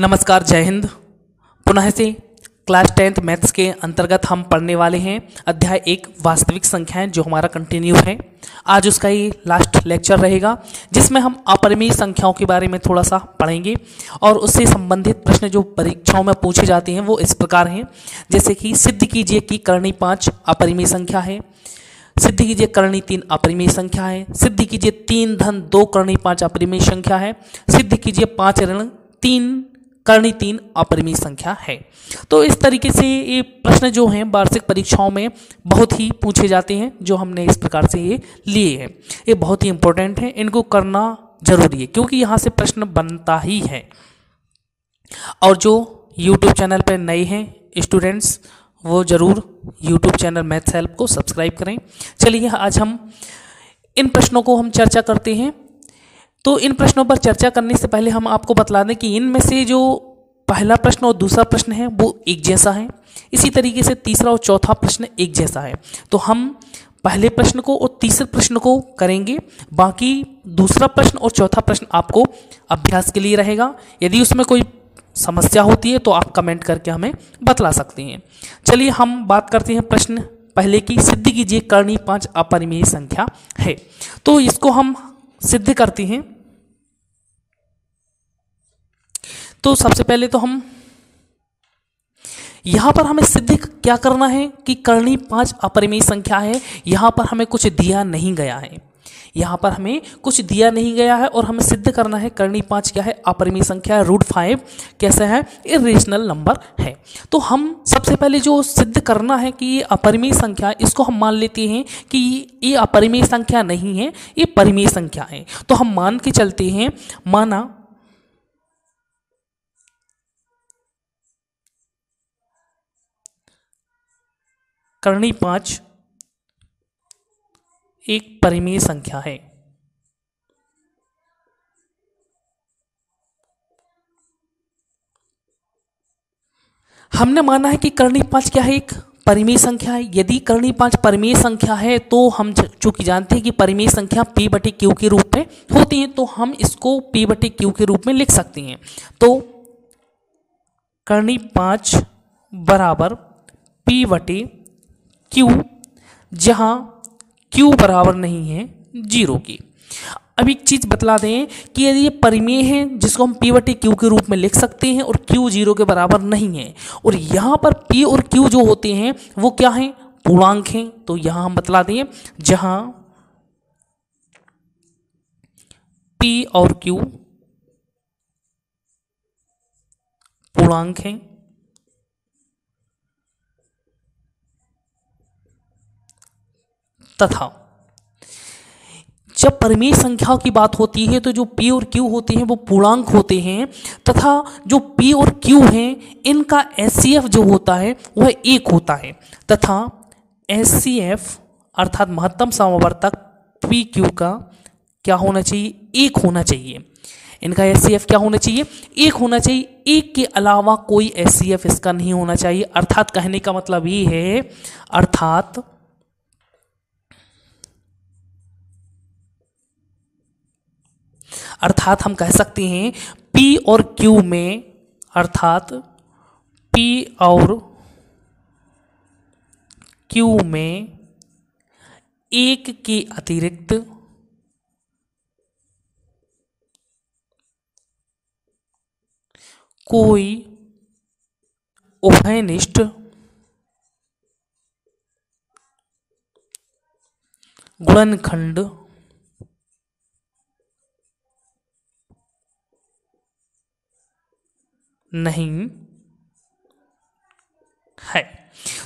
नमस्कार, जय हिंद। पुनः से क्लास टेंथ मैथ्स के अंतर्गत हम पढ़ने वाले हैं अध्याय एक, वास्तविक संख्याएँ, जो हमारा कंटिन्यू है। आज उसका ये लास्ट लेक्चर रहेगा, जिसमें हम अपरिमेय संख्याओं के बारे में थोड़ा सा पढ़ेंगे और उससे संबंधित प्रश्न जो परीक्षाओं में पूछे जाते हैं, वो इस प्रकार हैं। जैसे कि, सिद्ध कीजिए कि करणी पाँच अपरिमेय संख्या है, सिद्ध कीजिए करणी तीन अपरिमेय संख्या है, सिद्ध कीजिए तीन धन दो करणी पाँच अपरिमेय संख्या है, सिद्ध कीजिए पाँच ऋण तीन करणी तीन अपरिमेय संख्या है। तो इस तरीके से ये प्रश्न जो हैं, वार्षिक परीक्षाओं में बहुत ही पूछे जाते हैं, जो हमने इस प्रकार से ये लिए हैं। ये बहुत ही इंपॉर्टेंट है। इनको करना ज़रूरी है, क्योंकि यहाँ से प्रश्न बनता ही है। और जो यूट्यूब चैनल पर नए हैं स्टूडेंट्स वो ज़रूर यूट्यूब चैनल मैथ्स हेल्प को सब्सक्राइब करें। चलिए, आज हम इन प्रश्नों को हम चर्चा करते हैं। तो इन प्रश्नों पर चर्चा करने से पहले हम आपको बतला दें कि इनमें से जो पहला प्रश्न और दूसरा प्रश्न है, वो एक जैसा है। इसी तरीके से तीसरा और चौथा प्रश्न एक जैसा है। तो हम पहले प्रश्न को और तीसरे प्रश्न को करेंगे। बाकी दूसरा प्रश्न और चौथा प्रश्न आपको अभ्यास के लिए रहेगा। यदि उसमें कोई समस्या होती है तो आप कमेंट करके हमें बतला सकते हैं। चलिए हम बात करते हैं प्रश्न पहले की। सिद्ध कीजिए करणी पाँच अपरिमेय संख्या है। तो इसको हम सिद्ध करते हैं। तो सबसे पहले तो हम यहाँ पर हमें सिद्ध क्या करना है कि करणी पाँच अपरिमेय संख्या है। यहाँ पर हमें कुछ दिया नहीं गया है। यहाँ पर हमें कुछ दिया नहीं गया है और हमें सिद्ध करना है करणी पाँच क्या है? अपरिमेय संख्या है रूट फाइव कैसे है? इरेशनल नंबर है। तो हम सबसे पहले जो सिद्ध करना है कि ये अपरिमेय संख्या, इसको हम मान लेते हैं कि ये अपरिमेय संख्या नहीं है, ये परिमेय संख्या है। तो हम मान के चलते हैं। माना करणी पाँच एक परिमेय संख्या है। हमने माना है कि करणी पाँच क्या है? एक परिमेय संख्या है। यदि करणी पाँच परिमेय संख्या है तो हम चूँकि जानते हैं कि परिमेय संख्या पी बटे क्यू के रूप में होती है तो हम इसको पी बटे क्यू के रूप में लिख सकते हैं। तो करणी पाँच बराबर पी बटे क्यू, जहाँ क्यू बराबर नहीं है, ज़ीरो की। अब एक चीज़ बतला दें कि यदि ये परिमेय है, जिसको हम पी बटे क्यू के रूप में लिख सकते हैं, और क्यू ज़ीरो के बराबर नहीं है, और यहाँ पर पी और क्यू जो होते हैं, वो क्या हैं? पूर्णांक हैं। तो यहाँ हम बतला दें, जहाँ पी और क्यू पूर्णांक हैं तथा जब परिमेय संख्याओं की बात होती है तो जो पी और क्यू होते हैं, वो पूर्णांक होते हैं, तथा जो पी और क्यू हैं, इनका एस जो होता है, वह एक होता है। तथा एस अर्थात महत्तम समावर्तक पी क्यू का क्या होना चाहिए? एक होना चाहिए। इनका एस क्या होना चाहिए? एक होना चाहिए। एक के अलावा कोई एस इसका नहीं होना चाहिए। अर्थात कहने का मतलब ये है, अर्थात अर्थात हम कह सकते हैं P और Q में अर्थात P और Q में एक के अतिरिक्त कोई उभयनिष्ठ गुणनखंड नहीं है।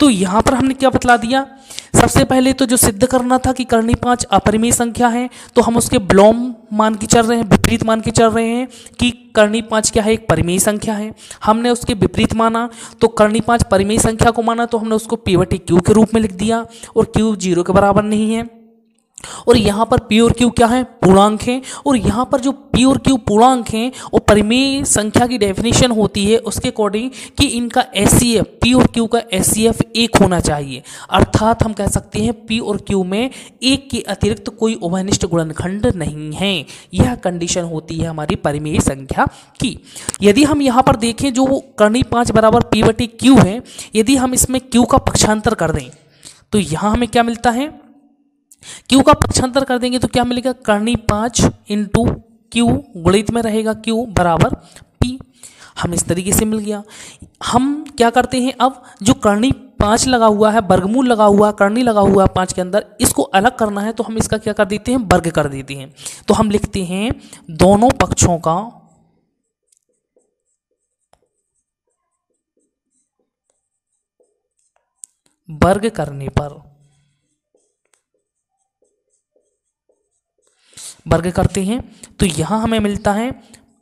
तो यहाँ पर हमने क्या बतला दिया? सबसे पहले तो जो सिद्ध करना था कि करनी पाँच अपरिमेय संख्या है तो हम उसके ब्लॉम मान के चल रहे हैं, विपरीत मान के चल रहे हैं कि करनी पाँच क्या है? एक परिमेय संख्या है। हमने उसके विपरीत माना तो करनी पाँच परिमेय संख्या को माना तो हमने उसको पीवटी क्यू के रूप में लिख दिया, और क्यू ज़ीरो के बराबर नहीं है। और यहाँ पर पी और क्यू क्या है? पूर्णांक हैं। और यहाँ पर जो पी और क्यू पूर्णांक हैं और परिमेय संख्या की डेफिनेशन होती है उसके अकॉर्डिंग कि इनका एस सी एफ़ पी और क्यू का एस सी एफ़ एक होना चाहिए। अर्थात हम कह सकते हैं पी और क्यू में एक के अतिरिक्त कोई उभयनिष्ठ गुणनखंड नहीं है। यह कंडीशन होती है हमारी परिमेय संख्या की। यदि हम यहाँ पर देखें जो करनी पाँच बराबर पी बटी क्यू है, यदि हम इसमें क्यू का पक्षांतर कर दें तो यहाँ हमें क्या मिलता है? क्यू का पक्षांतर कर देंगे तो क्या मिलेगा? करनी पाँच इंटू क्यू गुणित में रहेगा क्यू बराबर पी हम इस तरीके से मिल गया। हम क्या करते हैं अब? जो करनी पाँच लगा हुआ है, वर्गमूल लगा हुआ करनी लगा हुआ है पाँच के अंदर, इसको अलग करना है तो हम इसका क्या कर देते हैं? वर्ग कर देते हैं। तो हम लिखते हैं, दोनों पक्षों का वर्ग करने पर वर्ग करते हैं। तो यहाँ हमें मिलता है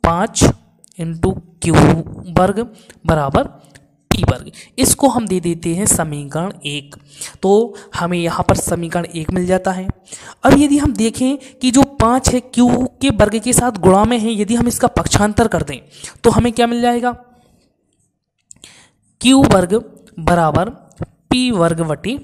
पाँच इंटू क्यू वर्ग बराबर पी वर्ग। इसको हम दे देते हैं समीकरण एक। तो हमें यहाँ पर समीकरण एक मिल जाता है। अब यदि हम देखें कि जो पाँच है क्यू के वर्ग के साथ गुणा में है, यदि हम इसका पक्षांतर कर दें तो हमें क्या मिल जाएगा? क्यू वर्ग बराबर पी वर्ग बटी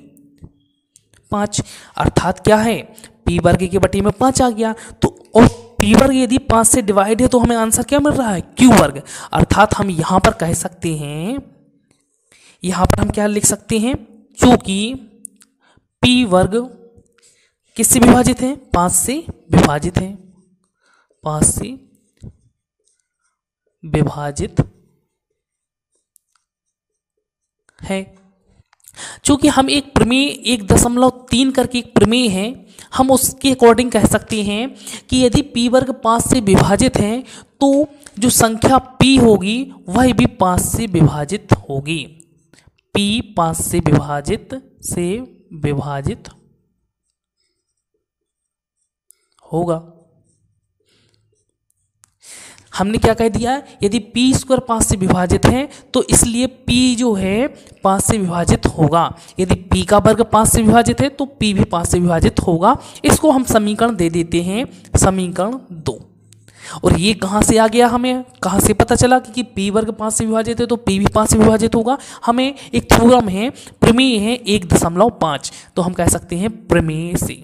पाँच। अर्थात क्या है? पी वर्ग के बटी में पाँच आ गया। तो और पी वर्ग यदि पाँच से डिवाइड है तो हमें आंसर क्या मिल रहा है? क्यू वर्ग। अर्थात हम यहाँ पर कह सकते हैं, यहाँ पर हम क्या लिख सकते हैं? चूँकि पी वर्ग किससे विभाजित है? पाँच से विभाजित है। पाँच से विभाजित है। चूँकि हम एक प्रमेय, एक दशमलव तीन करके एक प्रमेय है, हम उसके अकॉर्डिंग कह सकते हैं कि यदि पी वर्ग पाँच से विभाजित है तो जो संख्या पी होगी, वह भी पाँच से विभाजित होगी। पी पाँच से विभाजित से विभाजित होगा। हमने क्या कह दिया? यदि पी स्क्वायर पाँच से विभाजित है तो इसलिए पी जो है पाँच से विभाजित होगा। यदि पी का वर्ग पाँच से विभाजित है तो पी भी पाँच से विभाजित होगा। इसको हम समीकरण दे देते हैं। समीकरण दो। और ये कहाँ से आ गया हमें? कहाँ से पता चला कि, पी वर्ग पाँच से विभाजित है तो पी भी पाँच से विभाजित होगा? हमें एक थ्योरम है प्रमेय है एक दशमलव पाँच। तो हम कह सकते हैं प्रमेय से।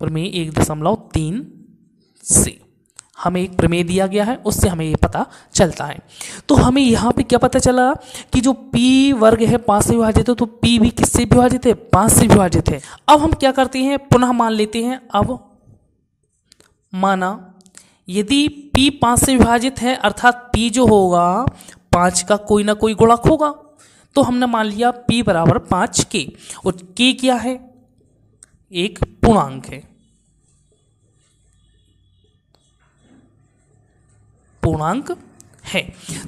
प्रमेय एक दशमलव तीन से। हमें एक प्रमेय दिया गया है, उससे हमें ये पता चलता है। तो हमें यहाँ पे क्या पता चला कि जो P वर्ग है, पाँच से विभाजित है तो P भी किससे विभाजित है? पाँच से विभाजित है। अब हम क्या करते हैं, पुनः मान लेते हैं। अब माना यदि P पाँच से विभाजित है, अर्थात P जो होगा, पाँच का कोई ना कोई गुणक होगा। तो हमने मान लिया पी बराबर पाँच के और के क्या है? एक पूर्णांक है। पूर्णांक है।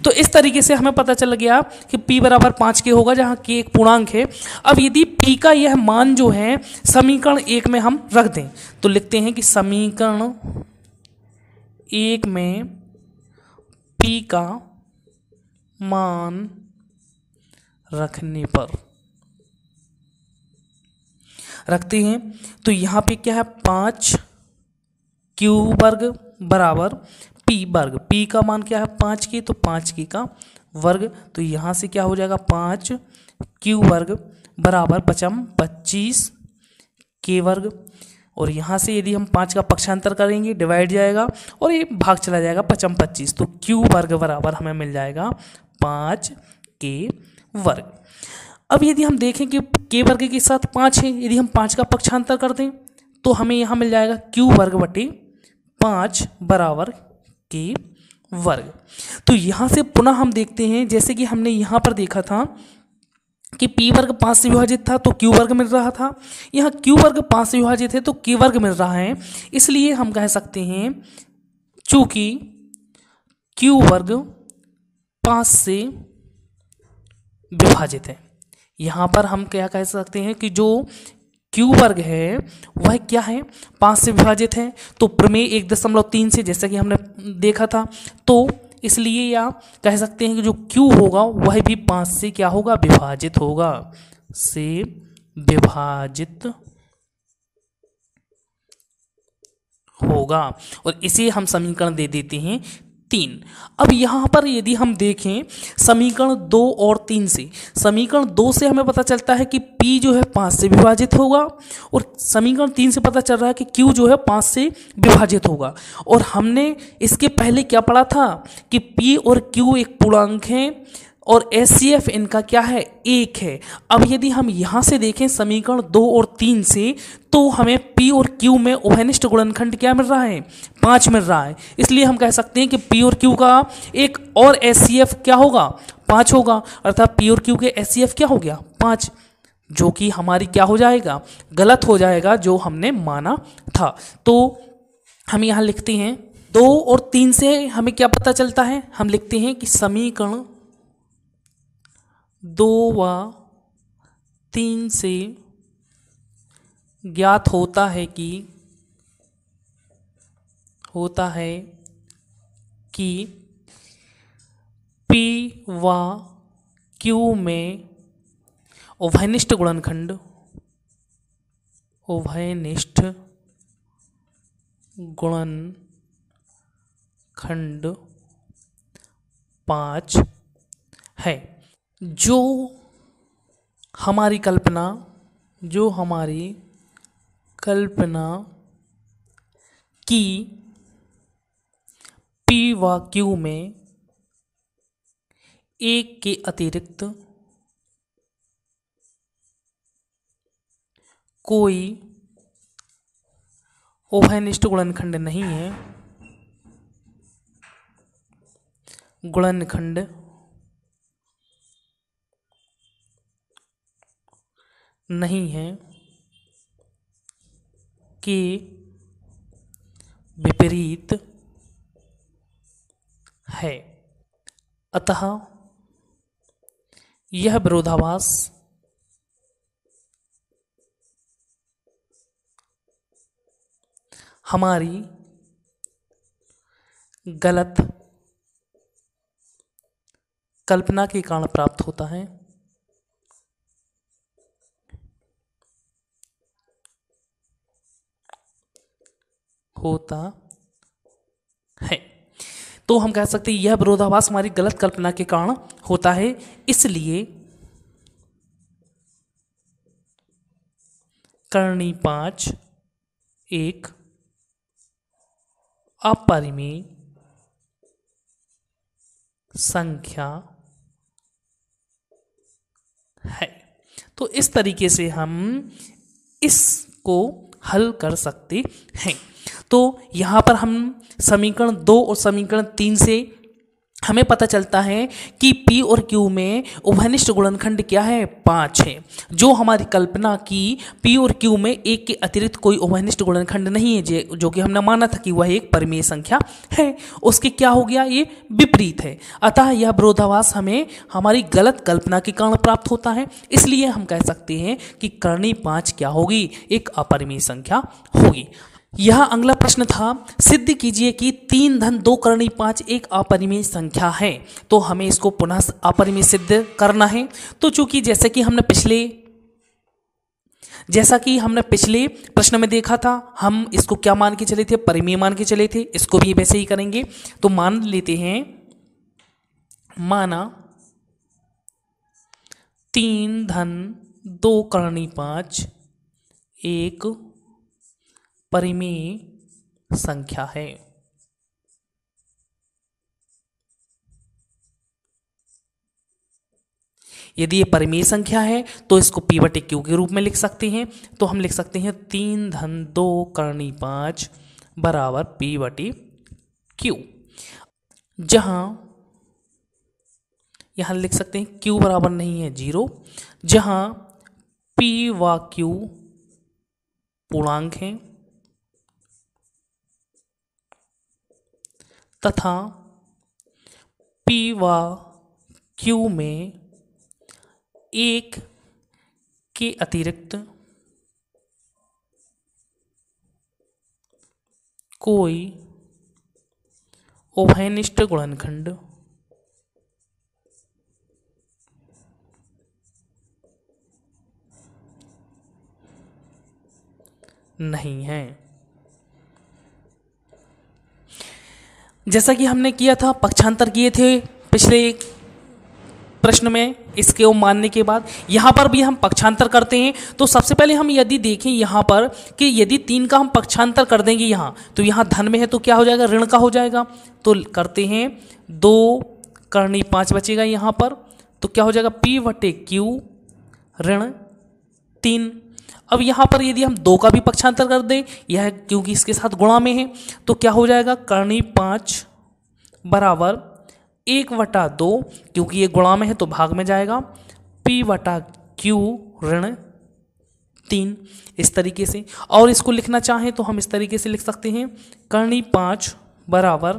तो इस तरीके से हमें पता चल गया कि p बराबर पाँच के होगा, जहाँ k एक पूर्णांक है। अब यदि p का यह मान जो है, समीकरण एक में हम रख दें तो लिखते हैं कि समीकरण एक में p का मान रखने पर रखते हैं। तो यहाँ पे क्या है? पाँच क्यू वर्ग बराबर पी वर्ग। पी का मान क्या है? पाँच की तो पाँच की का वर्ग। तो यहाँ से क्या हो जाएगा? पाँच क्यू वर्ग बराबर पचम पच्चीस के वर्ग। और यहाँ से यदि हम पाँच का पक्षांतर करेंगे डिवाइड जाएगा और ये भाग चला जाएगा पचम पच्चीस। तो क्यू वर्ग बराबर हमें मिल जाएगा पाँच के वर्ग। अब यदि हम देखें कि के वर्ग के साथ पाँच है, यदि हम पाँच का पक्षांतर कर दें तो हमें यहाँ मिल जाएगा क्यू वर्ग बटे पाँच बराबर के वर्ग। तो यहाँ से पुनः हम देखते हैं, जैसे कि हमने यहाँ पर देखा था कि पी वर्ग पाँच से विभाजित था तो क्यू वर्ग मिल रहा था। यहाँ क्यू वर्ग पाँच से विभाजित है तो K वर्ग मिल रहा है। इसलिए हम कह सकते हैं, चूँकि क्यू वर्ग पाँच से विभाजित है। यहाँ पर हम क्या कह सकते हैं कि जो क्यू वर्ग है, वह क्या है? पाँच से विभाजित है तो प्रमेय एक दशमलव तीन से, जैसा कि हमने देखा था। तो इसलिए या कह सकते हैं कि जो क्यू होगा, वह भी पाँच से क्या होगा? विभाजित होगा। से विभाजित होगा। और इसे हम समीकरण दे देते हैं। तीन। अब यहाँ पर यदि हम देखें, समीकरण दो और तीन से। समीकरण दो से हमें पता चलता है कि P जो है पाँच से विभाजित होगा और समीकरण तीन से पता चल रहा है कि Q जो है पाँच से विभाजित होगा। और हमने इसके पहले क्या पढ़ा था कि P और Q एक पूर्णांक हैं और एस इनका क्या है? एक है। अब यदि हम यहाँ से देखें समीकरण दो और तीन से तो हमें पी और क्यू में उभयनिष्ठ गुणनखंड क्या मिल रहा है? पाँच मिल रहा है। इसलिए हम कह सकते हैं कि पी और क्यू का एक और एस क्या होगा? पाँच होगा। अर्थात पी और क्यू के एस क्या हो गया? पाँच। जो कि हमारी क्या हो जाएगा? गलत हो जाएगा, जो हमने माना था। तो हम यहाँ लिखते हैं, दो और तीन से हमें क्या पता चलता है? हम लिखते हैं कि समीकरण दो व तीन से ज्ञात होता है कि, होता है कि पी व क्यू में उभयनिष्ठ गुणनखंड, उभयनिष्ठ गुणन खंड पाँच है। जो हमारी कल्पना, जो हमारी कल्पना की पी व क्यू में एक के अतिरिक्त कोई उभयनिष्ठ गुणनखंड नहीं है। गुणनखंड नहीं है के विपरीत है। अतः यह विरोधाभास हमारी गलत कल्पना के कारण प्राप्त होता है। होता है। तो हम कह सकते हैं, यह विरोधाभास हमारी गलत कल्पना के कारण होता है। इसलिए करणी पाँच, एक, अपरिमेय, संख्या है। तो इस तरीके से हम इसको हल कर सकते हैं। तो यहाँ पर हम समीकरण दो और समीकरण तीन से हमें पता चलता है कि P और Q में उभनिष्ठ गुणनखंड क्या है? पाँच है। जो हमारी कल्पना की P और Q में एक के अतिरिक्त कोई उभनिष्ठ गुणनखंड नहीं है जो कि हमने माना था कि वह एक परिमेय संख्या है, उसके क्या हो गया? ये विपरीत है। अतः यह विरोधाभास हमें हमारी गलत कल्पना के कारण प्राप्त होता है। इसलिए हम कह सकते हैं कि करणी पाँच क्या होगी? एक अपरिमेय संख्या होगी। यह अगला प्रश्न था, सिद्ध कीजिए कि तीन धन, दो करणी, पाँच एक अपरिमेय संख्या है। तो हमें इसको पुनः अपरिमेय सिद्ध करना है। तो चूँकि जैसे कि हमने पिछले, जैसा कि हमने पिछले प्रश्न में देखा था, हम इसको क्या मान के चले थे? परिमेय मान के चले थे। इसको भी वैसे ही करेंगे। तो मान लेते हैं, माना तीन धन, दो करणी, पाँच, एक परिमेय संख्या है। यदि ये परिमेय संख्या है तो इसको पी बटे क्यू के रूप में लिख सकते हैं। तो हम लिख सकते हैं तीन धन दो करणी पाँच बराबर पी बटे क्यू जहाँ यहाँ लिख सकते हैं क्यू बराबर नहीं है ज़ीरो, जहाँ पी व क्यू पूर्णांक हैं। तथा P व Q में एक के अतिरिक्त कोई उभयनिष्ठ गुणनखंड नहीं है। जैसा कि हमने किया था, पक्षांतर किए थे पिछले प्रश्न में, इसके वो मानने के बाद। यहाँ पर भी हम पक्षांतर करते हैं। तो सबसे पहले हम यदि देखें यहाँ पर कि यदि तीन का हम पक्षांतर कर देंगे यहाँ तो यहाँ धन में है तो क्या हो जाएगा? ऋण का हो जाएगा। तो करते हैं, दो करनी पाँच बचेगा यहाँ पर तो क्या हो जाएगा? पी वटे क्यू ऋण तीन अब यहाँ पर यदि हम दो का भी पक्षांतर कर दें, यह क्योंकि इसके साथ गुणा में है तो क्या हो जाएगा? करनी पाँच बराबर एक वटा दो, क्योंकि ये गुणा में है तो भाग में जाएगा। पी वटा क्यू ऋण तीन, इस तरीके से। और इसको लिखना चाहें तो हम इस तरीके से लिख सकते हैं। करनी पाँच बराबर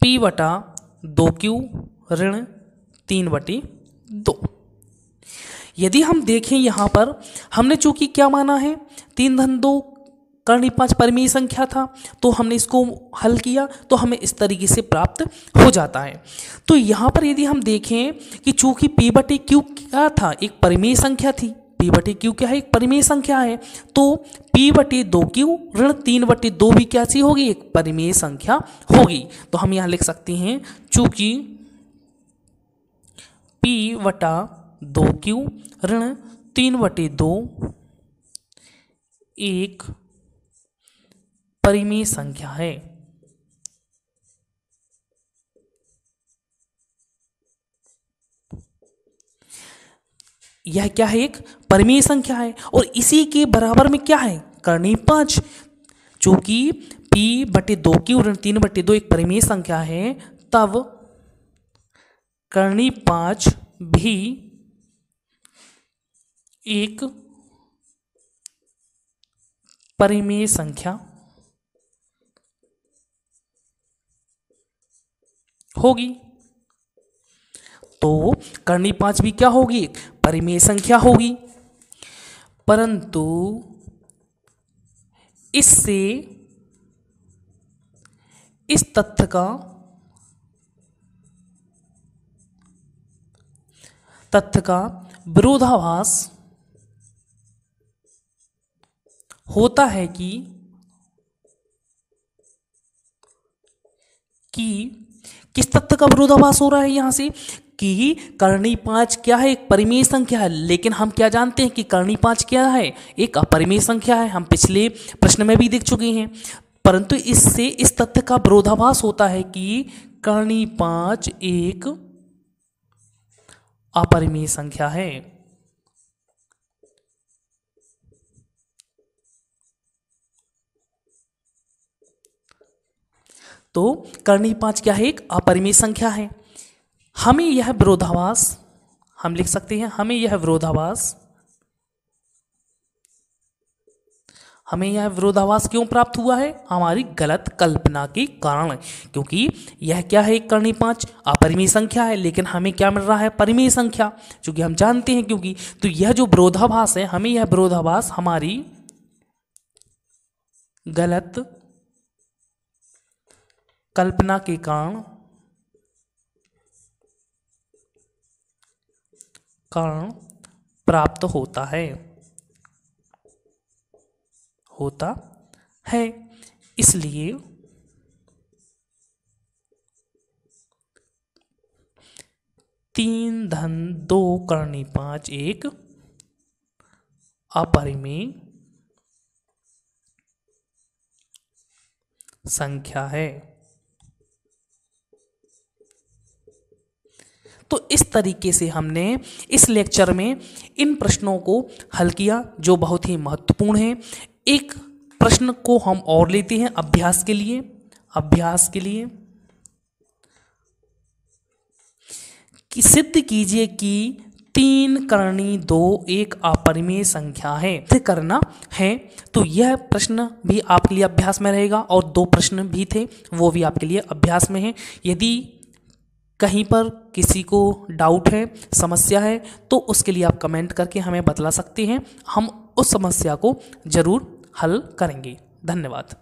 पी वटा दो क्यू ऋण तीन बटी दो। यदि हम देखें यहाँ पर, हमने चूँकि क्या माना है? तीन धन दो करनी पाँच परिमेय संख्या था तो हमने इसको हल किया तो हमें इस तरीके से प्राप्त हो जाता है। तो यहाँ पर यदि हम देखें कि चूँकि पी बटे क्यू क्या था? एक परिमेय संख्या थी। पी बटे क्यू क्या है? एक परिमेय संख्या है। तो पी बटे दो क्यू ऋण तीन बटे दो भी क्या सी होगी? एक परिमेय संख्या होगी। तो हम यहाँ लिख सकते हैं, चूँकि पी वटा दो क्यू? ऋण तीन बटे दो। एक परिमेय संख्या है। यह क्या है? एक परिमेय संख्या है और इसी के बराबर में क्या है? करनी पाँच। चूँकि p बटे दो की ऋण तीन बटे दो एक परिमेय संख्या है, तब करनी पाँच भी एक परिमेय संख्या होगी। तो करनी पाँच भी क्या होगी? एक परिमेय संख्या होगी। परंतु इससे इस तथ्य का तथ्य का विरोधाभास होता है कि कि किस तथ्य का विरोधाभास हो रहा है यहाँ से? कि करणी पाँच क्या है? एक परिमेय संख्या है। लेकिन हम क्या जानते हैं कि करणी पाँच क्या है? एक अपरिमेय संख्या है। हम पिछले प्रश्न में भी देख चुके हैं। परंतु इससे इस तथ्य का विरोधाभास होता है कि करणी पाँच एक अपरिमेय संख्या है। तो करनी पाँच क्या है? एक अपरिमेय संख्या है। हमें यह विरोधाभास, हम लिख सकते हैं, हमें यह विरोधाभास, हमें यह विरोधाभास क्यों प्राप्त हुआ है? हमारी गलत कल्पना के कारण, क्योंकि यह क्या है एक करनी पाँच? अपरिमेय संख्या है, लेकिन हमें क्या मिल रहा है? परिमेय संख्या क्योंकि हम जानते हैं क्योंकि तो यह जो विरोधाभास है, हमें यह विरोधाभास हमारी गलत कल्पना के कारण कारण प्राप्त होता है। होता है। इसलिए तीन धन, दो करनी पाँच एक, अपरिमेय संख्या है। तो इस तरीके से हमने इस लेक्चर में इन प्रश्नों को हल किया, जो बहुत ही महत्वपूर्ण है। एक प्रश्न को हम और लेते हैं अभ्यास के लिए। अभ्यास के लिए कि सिद्ध कीजिए कि तीन करणी दो एक अपरिमेय संख्या है। करना है तो यह प्रश्न भी आपके लिए अभ्यास में रहेगा और दो प्रश्न भी थे, वो भी आपके लिए अभ्यास में है। यदि कहीं पर किसी को डाउट है, समस्या है तो उसके लिए आप कमेंट करके हमें बतला सकते हैं। हम उस समस्या को ज़रूर हल करेंगे। धन्यवाद।